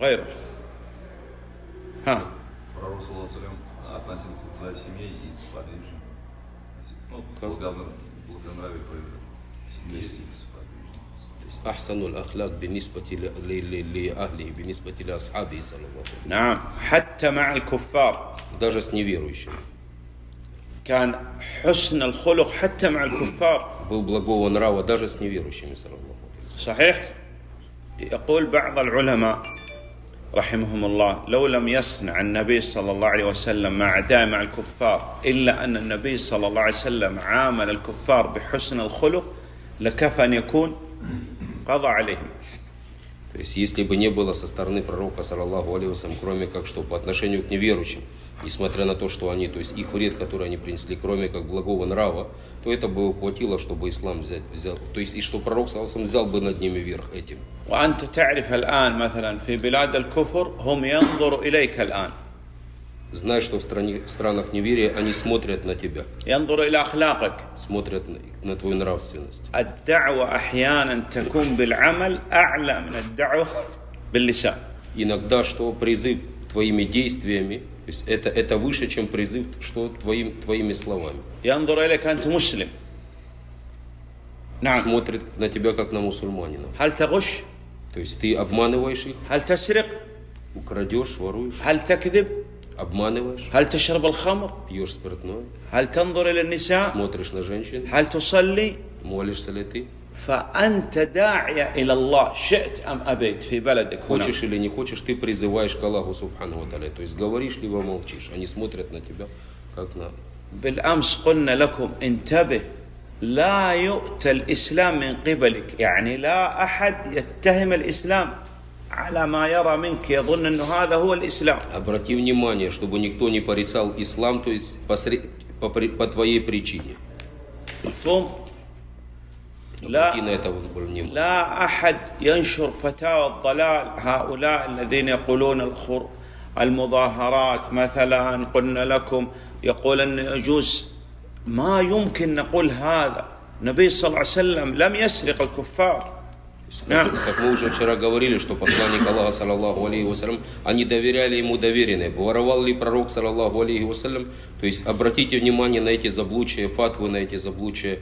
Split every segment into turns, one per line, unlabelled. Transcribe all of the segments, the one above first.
غيره ها
Пророк саллаллаху алейхи ва саллям относился к своей семье и сподвижным. Ну, благо- благонравие проявлял. Семье и сподвижным.
То есть أحسن الأخلاق بالنسبة ل- ل- ل- لأهله بالنسبة لأصحابه صلى الله عليه
نعم حتى مع الكفار
وسلم даже с неверующими
كان حسن الخلق حتى مع الكفار
был благого нрава даже с неверующими صلى الله عليه وسلم
صحيح يقول بعض العلماء رحمهم الله لو لم يصنع النبي صلى الله عليه وسلم مع أعداء مع الكفار إلا أن النبي صلى الله عليه وسلم عامل الكفار بحسن الخلق لكفى أن يكون قضى عليهم
То есть, если бы не было со стороны пророка, саллаллаху алейхи вассалям, кроме как что, по отношению к неверующим, несмотря на то, что они, то есть их вред, который они принесли, кроме как благого нрава, то это бы хватило, чтобы ислам взять, взял, то есть и что пророк, саллаллаху алейхи вассалям, взял бы над ними верх этим.
وأنت تعرف الآن مثلا في بلاد الكفر هم ينظروا إليك الآن
Знай, что в, стране, в странах неверия они смотрят на тебя,
ينظروا إلى أخلاقك
смотрят на, на твою нравственность.
الدعوة أحيانا تكون بالعمل أعلى من الدعوة باللسان
Иногда, что призыв твоими действиями, то есть это, это выше, чем призыв, что твоим, твоими словами.
ينظر إليك أنت مسلم نعم
Смотрит на тебя, как на мусульманина.
هل تغش
То есть ты обманываешь их,
هل تسرق
украдешь, воруешь,
هل تكذب
обманываешь,
هل تشرب الخمر
пьешь спиртное,
هل تنظر إلى النساء
смотришь на женщин,
هل تصلي
молишься ли ты,
فأنت داعية إلى الله شئت أم أبيت في بلدك هنا
хочешь или не хочешь, ты призываешь к Аллаху Субхану Ва Тааля. То есть говоришь, либо молчишь. Они смотрят на тебя, как на...
بالأمس قلنا لكم انتبه لا يؤتى الإسلام من قبلك يعني لا أحد يتهم الإسلام على ما يرى منك يظن أنه هذا هو الإسلام
Обрати внимание, чтобы никто не порицал ислам, то есть посре- по, при- по твоей причине.
مفهوم؟
Обрати на
لا
это внимание.
لا أحد ينشر فتاوى الضلال هؤلاء الذين يقولون الخر المظاهرات مثلا قلنا لكم يقول أن يجوز ما يمكن نقول هذا النبي صلى الله عليه وسلم لم يسرق الكفار نعم
Как мы уже вчера говорили, что посланник Аллаха, саллаллаху алейхи вассалям, они доверяли ему доверенное. Воровал ли пророк, саллаллаху алейхи вассалям? То есть обратите внимание на эти заблудшие фатвы, на эти заблудшие э,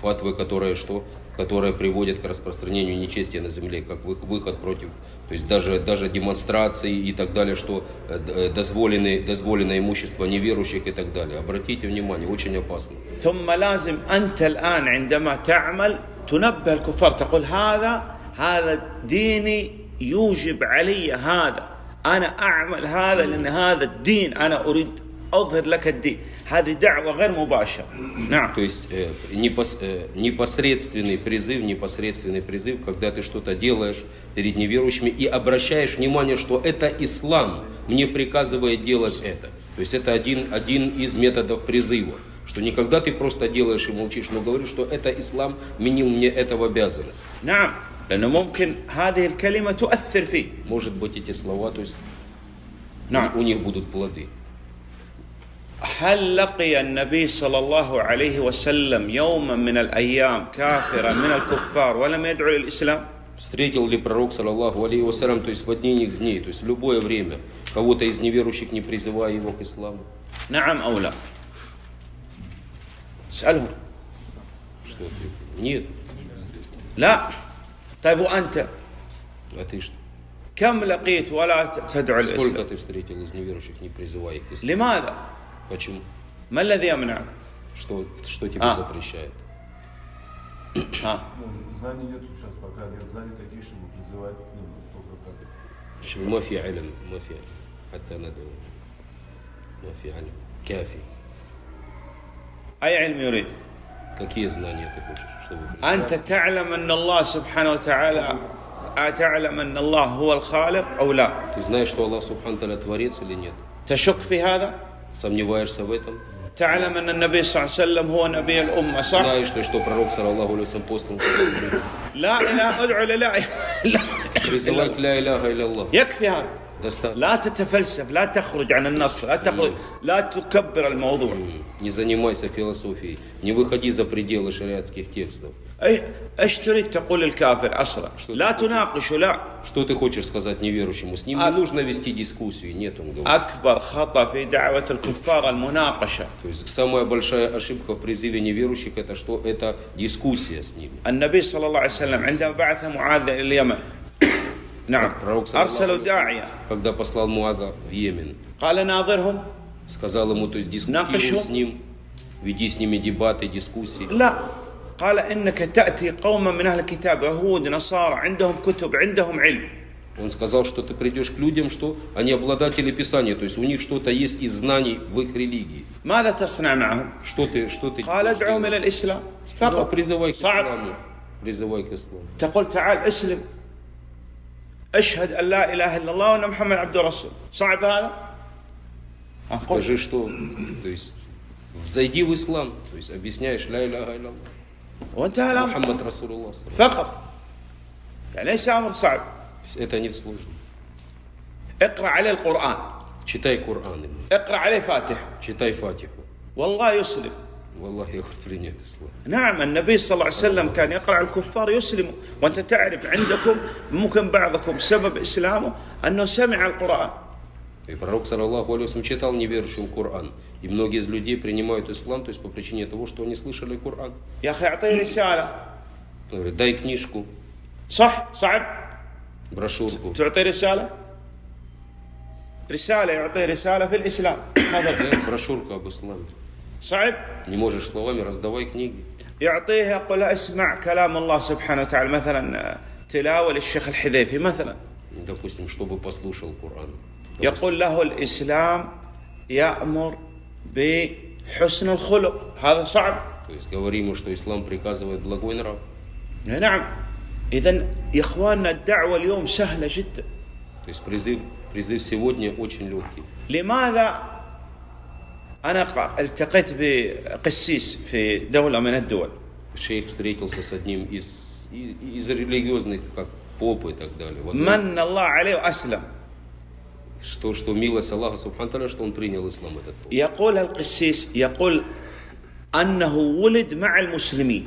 фатвы, которые что? Которые приводят к распространению нечестия на земле, как вы- выход против, то есть даже, даже демонстрации и так далее, что э, д- э, дозволены, дозволенное имущество неверующих и так далее. Обратите внимание, очень опасно.
ثم لازم أنت الآن عندما تعمل تنبه الكفار تقول هذا هذا ديني يوجب علي هذا أنا أعمل هذا لأن هذا الدين أنا أريد أظهر لك الدين هذه دعوة غير مباشرة نعم
То есть э, непос- э, непосредственный призыв, непосредственный призыв, когда ты что-то делаешь перед неверующими и обращаешь внимание, что это ислам мне приказывает делать это. То есть это один, один из методов призыва. Что не когда ты просто делаешь и молчишь, но говоришь, что это ислам менил мне это в обязанность.
نعم لأنه ممكن هذه الكلمة تؤثر فيه
Может быть эти слова, то есть
نعم
у них будут плоды.
هل لقي النبي صلى الله عليه وسلم يوما من الأيام كافرا من الكفار ولم يدعو للإسلام
Встретил ли пророк, саллаллаху алейхи вассалям, то есть в одни из дней, то есть в любое время, кого-то из неверующих, не призывая его к исламу?
نعم أو لا اسألهم
Что ты? Нет.
لا طيب وأنت
А ты что?
كم لقيت ولا تدعو
Сколько
الإسلام
ты встретил из неверующих, не призывая их к исламу?
لماذا
Почему?
ما الذي يمنعك
Что, что тебе
А.
запрещает?
ها
Ну, знаний нет сейчас, пока нет знаний таких, чтобы призывать, ну, столько как.
Почему? ما في علم ما في علم حتى ندعو ما في علم كافي
أي علم يريد
Какие знания ты хочешь, чтобы призывать?
أنت تعلم أن الله سبحانه وتعالى تعلم أن الله هو الخالق أو لا
Ты знаешь, что Аллах Субхану Таля творец или нет?
تشك في هذا
Сомневаешься в этом?
تعلم أن النبي صلى الله عليه وسلم هو نبي الأمة صح
Знаешь ты, что пророк, саллаллаху алейhi вассалям, послан?
لا إله ادعو لله لا
Призывай к ля иляха илля Аллах.
يكفي هذا
Достаточно.
لا تتفلسف لا تخرج عن النص لا تخرج لا تكبر الموضوع
Не занимайся философией, не выходи за пределы шариатских текстов.
أي- ايش تريد تقول للكافر اصلا
شو
لا
تقول؟
تناقش لا
Что ты хочешь сказать неверующему? С ним
А-
не нужно вести дискуссию. Нет, он говорит.
اكبر خطا في دعوه الكفار المناقشه
То есть самая большая ошибка в призыве неверующих это что? Это дискуссия с ними.
النبي صلى الله عليه وسلم عندما بعث معاذ الى اليمن نعم
Пророк саллаллаху
ارسلوا
алейхи
داعيه
вассалям, когда послал Муаза в Йемен,
قال ناظرهم
сказал ему, то есть дискутируй
Напишу.
с ним, веди с ними дебаты, дискуссии.
لا قال انك تاتي قوما من اهل الكتاب يهود نصارى عندهم كتب عندهم علم
Он сказал, что ты придешь к людям, что они обладатели Писания, то есть у них что-то есть из знаний в их религии.
ماذا تصنع معهم؟
Что ты, что ты
قال
будешь
ادعوهم
делать?
الى الاسلام
Сказал,
فقط
призывай к
صعب
исламу. Призывай к исламу.
تقول تعال اسلم اشهد ان لا اله الا الله وان محمد عبد الرسول صعب هذا؟ أقول
Скажи, что, то есть, взойди в ислам, то есть объясняешь ля иляха илlallah.
وانتهى الامر
Мухаммад Расулуллах. То
فقط يعني ليس امر صعب
есть это не сложно.
اقرا عليه القران
Читай Коран ему,
اقرا عليه فاتحه
читай Фатиху.
والله يسلم
Валлахи, я говорю, принят ислам.
نعم النبي صلى الله عليه وسلم كان يقرا على الكفار يسلموا وانت تعرف عندكم ممكن بعضكم سبب اسلامه انه سمع القران
И пророк, саллаллаху алейхи вассалям, читал неверующим Коран. И многие из людей принимают ислам, то есть по причине того, что они слышали Коран.
يا اخي اعطيه رساله
Он говорит, дай книжку,
صح صعب
брошюрку.
تعطي رساله رساله يعطي رساله في الاسلام مثلا
Дай брошюрку об исламе.
صعب
Не можешь словами, раздавай книги.
يعطيه يقول له اسمع كلام الله سبحانه وتعالى مثلا تلاوه للشيخ الحذيفي مثلا
Допустим, чтобы послушал Коран.
يقول له الاسلام يامر بحسن الخلق هذا صعب
То есть говори ему, что ислам приказывает благой нрав.
نعم اذا يا اخواننا الدعوه اليوم سهله جدا
То есть призыв, призыв сегодня очень легкий.
لماذا انا ق- التقيت بقسيس في دوله من الدول
Шейх встретился с одним из, и- из религиозных, как попы и так далее. В одном-
من الله عليه واسلم
что, что милость Аллаха, Субхану Тааля, что он принял ислам этот поп.
يقول القسيس يقول انه ولد مع المسلمين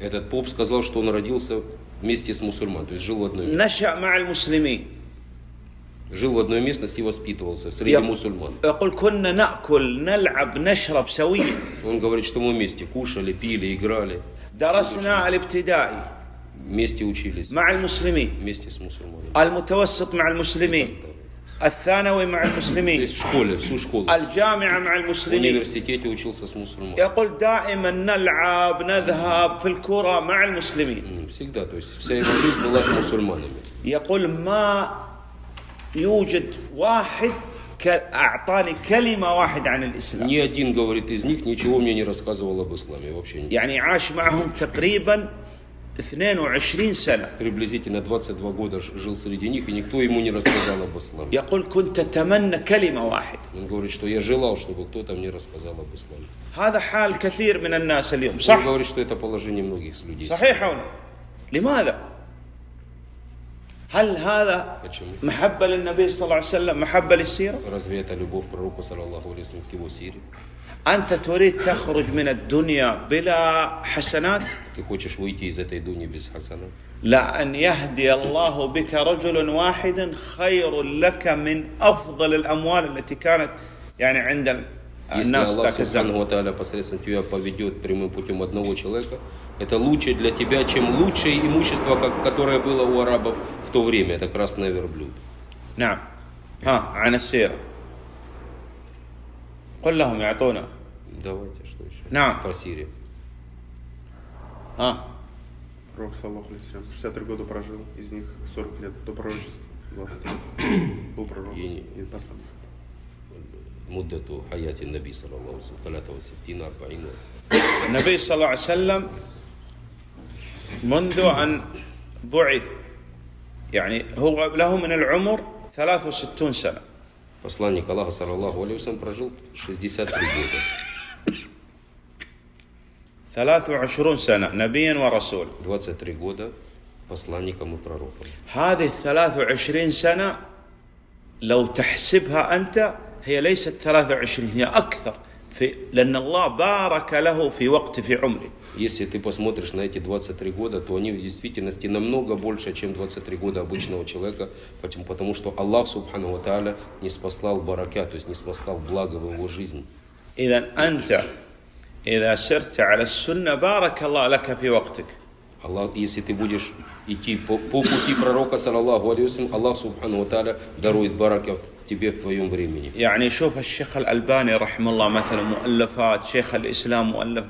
Этот поп сказал, что он родился вместе с мусульман, то есть жил в одной,
نشا مع المسلمين
жил в одной местности и воспитывался среди
يق-
мусульман.
يقول كنا ناكل نلعب نشرب سويا
Он говорит, что мы вместе кушали, пили, играли,
درسنا الابتدائي
вместе учились,
مع المسلمين
вместе с мусульманами.
المتوسط مع المسلمين الثانوي مع
То
المسلمين
есть в школе, всю школу,
الجامعه مع
в
المسلمين
университете учился с мусульманами.
يقول دائما نلعب نذهب في الكرة مع المسلمين
М, Всегда, то есть вся его жизнь была с мусульманами.
يقول ما يوجد واحد ك- أعطاني كلمة واحدة عن الإسلام
Ни один, говорит, из них ничего мне не рассказывал об исламе вообще. не-
يعني عاش معهم تقريبا 22 سنة
Приблизительно 22 года ж- жил среди них, и никто ему не рассказал об исламе.
يقول كنت أتمنى كلمة واحدة
Он говорит, что я желал, чтобы кто-то мне рассказал об исламе.
هذا حال كثير من الناس اليوم
Он
صح
говорит, что это положение многих с людей.
صحيح أو لا لماذا هل هذا
Почему?
محبة للنبي صلى الله عليه وسلم محبة للسيرة
Разве это любовь к пророку, саллаллаху алейхи вассалям, к его сире?
أنت تريد تخرج من الدنيا بلا حسنات
Ты хочешь выйти из этой дуни без хасана?
لا أن يهدي الله بك رجل واحد خير لك من أفضل الأموال التي كانت يعني عند
Если
الناس
Аллах
ذاك الزمن
Субхану Тааля посредством тебя поведет прямым путем одного человека, это лучше для тебя, чем лучшее имущество, как- которое было у арабов в то время. Это красный верблюд.
نعم ها عن السيرة قل لهم يعطونا
Давайте, что еще?
نعم
Про Сирию.
ها
Пророк, саллаху алейхи 63 года прожил, из них 40 лет до пророчества, 20 был пророк
И не-
и посланник.
مدة حياة النبي صلى الله عليه وسلم 63 40
النبي صلى الله عليه وسلم منذ أن بعث يعني هو له من العمر 63 سنة
Посланник Аллаха, саллаллаху алейхи вассалям, прожил 63 года.
23 سنة نبيا ورسول
23 года посланником и пророком.
هذه الثلاث وعشرين سنة لو تحسبها أنت هي ليست ثلاث وعشرين هي أكثر في لأن الله بارك له في وقت في عمره
Если ты посмотришь на эти 23 года, то они в действительности намного больше, чем 23 года обычного человека, потому, потому что Аллах, Субхану Ва Тааля, не спаслал баракя, то есть не спаслал благо в его жизни.
إذا أنت إذا سرت على السنة بارك الله لك في وقتك
Аллах, если ты будешь идти по, по пути пророка, саллаллаху алейhi Аллах, Субхану Ва Тааля, дарует барака в тебе в твоем времени.
يعني شوف الشيخ الألباني رحمه الله مثلا مؤلفات شيخ الإسلام مؤلف أ-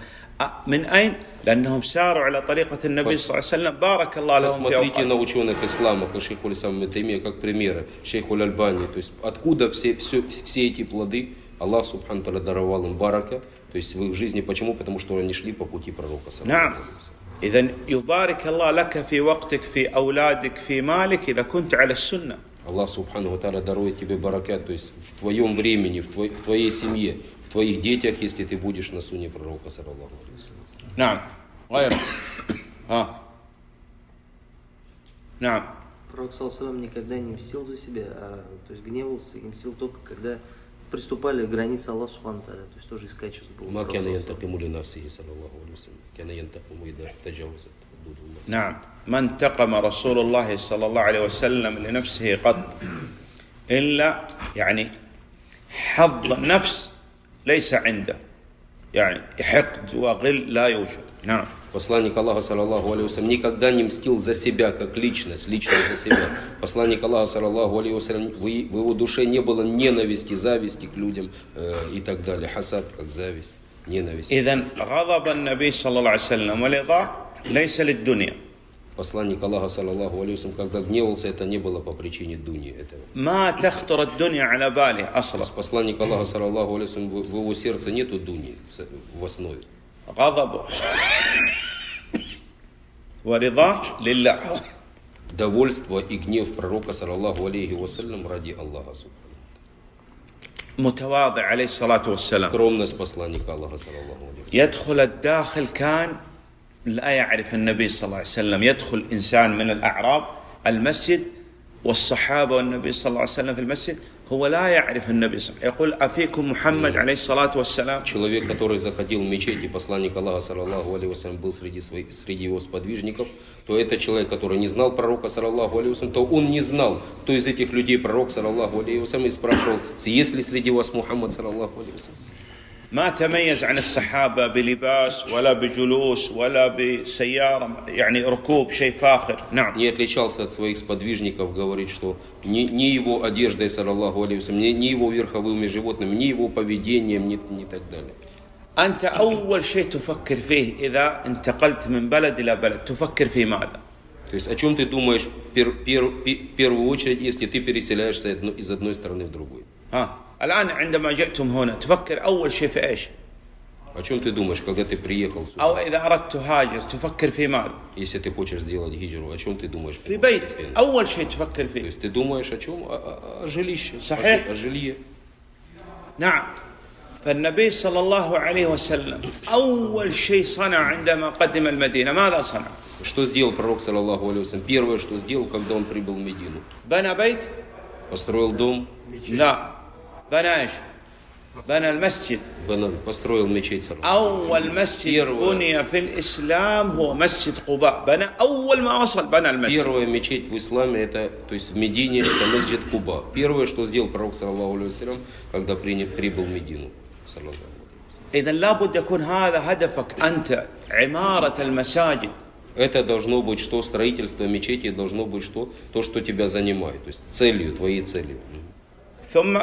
من أين؟ لأنهم ساروا على طريقة النبي صلى الله عليه وسلم بارك الله لهم في
Посмотрите на
أوقاتهم
ученых ислама, как шейх Улисам Метемия, как примеры, шейх Ульальбани. То есть откуда все, все, все эти плоды Аллах Субхану Тааля даровал им барака, то есть в их жизни. Почему? Потому что они шли по пути пророка. саллаллаху
نعم
алейхи вассалям.
إذا يبارك الله لك في وقتك في أولادك في مالك إذا كنت على السنة
Аллах Субхану Ва Тааля дарует тебе баракат, то есть в твоем времени, в, твой- в твоей семье, в твоих детях, если ты будешь на суне пророка, саллаллаху алейхи вассалям.
نعم غير ها نعم
Пророк Салсалам никогда не мстил за себя, а то есть гневался и мстил только когда приступали к границе Аллаха Субхану Тааля. То есть тоже из качеств был.
ما
пророк
كان
саллаллаху
ينتقم لنفسه صلى الله عليه وسلم كان ينتقم إذا تجاوزت حدود الله
نعم ما انتقم رسول الله صلى الله عليه وسلم لنفسه قط إلا يعني حظ النفس ليس عنده يعني حقد وغل لا يوجد نعم
Посланник Аллаха, саллаллаху алейхи вассалям, никогда не мстил за себя, как личность, лично за себя. Посланник Аллаха, саллаллаху алейхи вассалям, в, в его душе не было ненависти, зависти к людям э, и так далее. Хасад, как зависть, ненависть.
إذا غضب النبي صلى الله عليه وسلم ورضاه ليس للدنيا
Посланник Аллаха, саллаллаху алейхи вассалям, когда гневался, это не было по причине дуни этого.
ما تخطر الدنيا على باله
То
أصلا
есть посланник Аллаха, саллаллаху алейхи вассалям, в, в его сердце нету дуни в с- в основе.
غضبه ورضاه لله
Довольство и гнев пророка, саллаллаху алейхи вассалям, ради Аллаха. субхану.
متواضع عليه الصلاة والسلام
Скромность посланника Аллаха, саллаллаху алейхи вассалям.
يدخل الداخل كان لا يعرف النبي صلى الله عليه وسلم يدخل إنسان من الأعراب المسجد والصحابة والنبي صلى الله عليه وسلم في المسجد هو لا يعرف النبي صلى الله عليه وسلم يقول أفيكم محمد عليه الصلاة والسلام
Человек, который заходил в мечеть, и посланник Аллаха, саллаллаху алейхи вассалям, был среди, своих, среди его сподвижников, то это человек, который не знал пророка, саллаллаху алейхи вассалям, то он не знал, кто из этих людей пророк, саллаллаху алейхи вассалям, и спрашивал, есть ли среди вас Мухаммад, саллаллаху алейхи вассалям.
ما تميز عن الصحابة بلباس ولا بجلوس ولا بسيارة يعني ركوب شيء فاخر نعم
Не отличался от своих сподвижников, говорит, что ни, ни его одеждой, саллаллаху алейхи вассалям, ни, ни его верховыми животными, ни его поведением, ни, ни так далее.
أنت أول شيء تفكر فيه إذا انتقلت من بلد إلى بلد تفكر في ماذا
То есть о чем ты думаешь пер- пер- пе- в первую очередь, если ты переселяешься одно- из одной страны в другую?
ها الآن عندما جئتم هنا تفكر أول شيء في إيش
О чем ты думаешь, когда ты приехал сюда?
أو إذا أردت تهاجر تفكر في ماذا
Если ты хочешь сделать гиджеру, о чем ты думаешь?
في بيت أول شيء تفكر
То
فيه
есть ты думаешь о чем? О, о- о жилище. о
صحيح.
жи- О, жилье.
نعم فالنبي صلى الله عليه وسلم أول شيء صنع عندما قدم المدينة ماذا صنع
Что сделал пророк, саллаллаху алейхи вассалям? Первое, что сделал, когда он прибыл в Медину?
بنى بيت
Построил дом,
لا بنى إيش بنى المسجد
бана- построил мечеть. саллаллаху
أول مسجد
Первое.
بني في الإسلام هو مسجد قباء بنى أول ما وصل بنى المسجد
Первая мечеть в исламе, это, то есть в Медине, это месджид Куба. Первое, что сделал пророк, саллаллаху алейхи вассалям, когда приня- прибыл в Медину. саллаллаху алейхи
إذا لابد يكون هذا هدفك أنت عمارة المساجد
Это должно быть что? Строительство мечети должно быть что? То, что тебя занимает. То есть целью, твоей целью.
ثم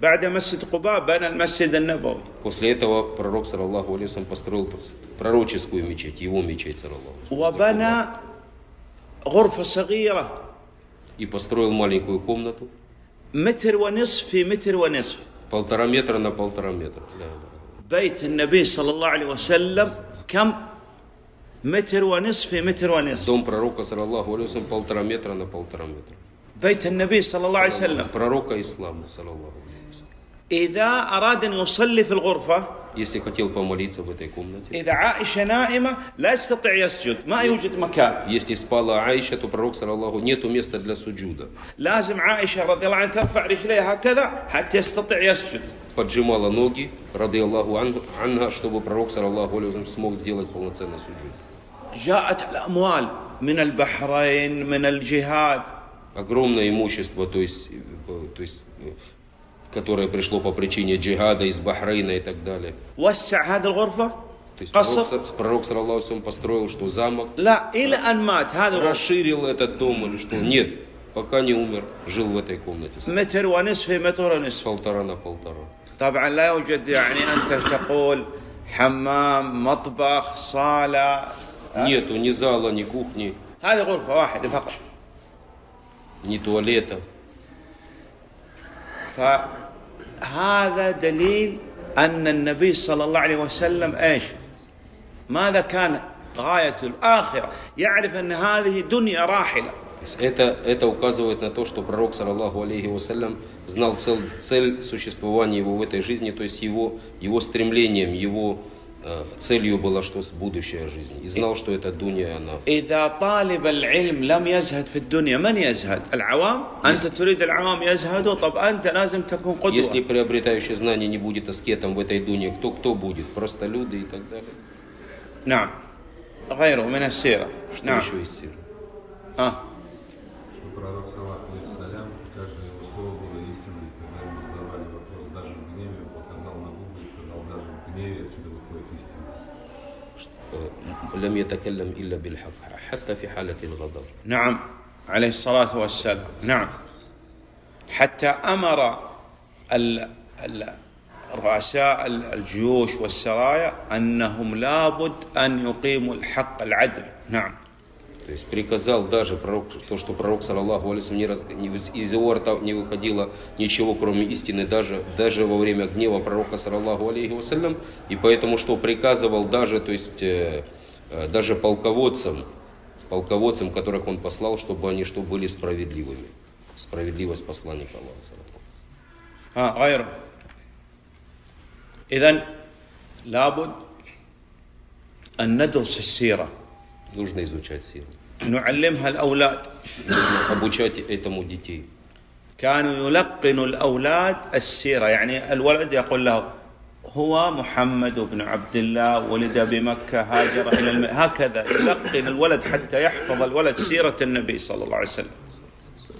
بعد مسجد قباء بنى المسجد النبوي
После этого пророк, саллаллаху алейхи вассалям, построил пророческую мечеть, его мечеть, саллаллаху алейхи вассалям.
وبنى غرفة صغيرة
И построил маленькую комнату,
متر ونصف في متر ونصف
полтора метра на полтора метра. Ля, ля.
بيت النبي صلى الله عليه وسلم كم متر ونصف في متر ونصف
Дом пророка, саллаллаху алейхи вассалям, полтора метра на полтора метра.
بيت النبي صلى الله عليه وسلم
Пророка ислама, саллаллаху алейхи вассалям.
إذا أراد أن يصلي في الغرفة
если хотел помолиться в этой комнате.
إذا عائشة نائمة لا يستطيع يسجد ما يوجد مكان
Если спала Аиша, то пророк, саллаллаху, нету места для суджуда.
لازم عائشة رضي الله عنها ترفع رجليها هكذا حتى يستطيع يسجد
Поджимала ноги, рады Аллаху ан- анха, чтобы пророк, саллаллаху алейхи вассалям, смог сделать полноценный суджуд.
جاءت الأموال من البحرين من الجهاد
Огромное имущество, то есть, э, то есть, э, которое пришло по причине джихада из Бахрейна и так далее.
وسع هذه الغرفة
То есть пророк,
قصر
с- пророк саллаллаху алейхи вассалям, построил, что замок,
لا إلى أن مات هذا الغرفة
расширил этот дом или что? Нет, пока не умер, жил в этой комнате. С
متر ونصف في متر ونصف
полтора на полтора.
طبعا لا يوجد يعني أنت تقول حمام مطبخ صالة
Нету ни зала, ни кухни,
هذه غرفة واحدة فقط
ни туалета.
فهذا دليل أن النبي صلى الله عليه وسلم إيش ماذا كان غاية الآخرة يعرف أن هذه دنيا راحلة
То есть это, это указывает на то, что пророк, саллаллаху алейхи вассалям, знал цел, цель существования его в этой жизни, то есть его, его стремлением, его э, целью была что с будущая жизнь. И знал, что это дунья, она
إذا طالب العلم لم يزهد في الدنيا من يزهد العوام أنت تريد العوام يزهدوا طب أنت لازم تكون
Если
قدوة
приобретающий знание не будет аскетом в этой дуне, кто кто будет? Просто люди и так далее.
نعم غيره من السيرة
Что
نعم
еще из сира?
آه.
لم يتكلم إلا بالحق حتى في حالة الغضب
نعم عليه الصلاة والسلام نعم حتى أمر ال- ال- رؤساء ال- الجيوش والسرايا أنهم لابد أن يقيموا الحق العدل نعم
То есть приказал даже пророк, то, что пророк, саллаллаху алейхи не раз, не, из из его рта не выходило ничего, кроме истины, даже, даже во время гнева пророка, саллаллаху алейхи вассалям. И поэтому что приказывал даже, то есть, э, э, даже полководцам, полководцам, которых он послал, чтобы они что были справедливыми. Справедливость посланника Аллаха. саллаллаху
ها غيره إذا لابد أن ندرس السيرة
Нужно изучать силу.
نعلمها الأولاد
Нужно обучать этому детей.
كانوا يلقنوا الأولاد السيرة يعني الولد يقول له هو محمد بن عبد الله ولد بمكة هاجر إلى الم... هكذا يلقن الولد حتى يحفظ الولد سيرة النبي صلى الله عليه وسلم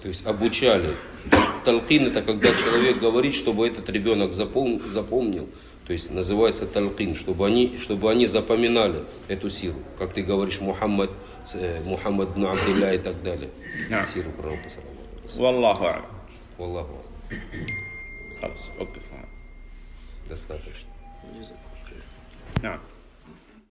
То есть обучали. Талкин это когда человек говорит, чтобы этот ребенок запом- запомнил. То есть называется талкин, чтобы они, чтобы они запоминали эту силу. Как ты говоришь, Мухаммад, э, Мухаммад бн Абдилля и так далее.
نعم.
Силу пророка. саллаллаху алейхи
والله أعلم
вассалям. Валлаху а'лам.
خلاص وقف
достаточно.
Не
закупили. А.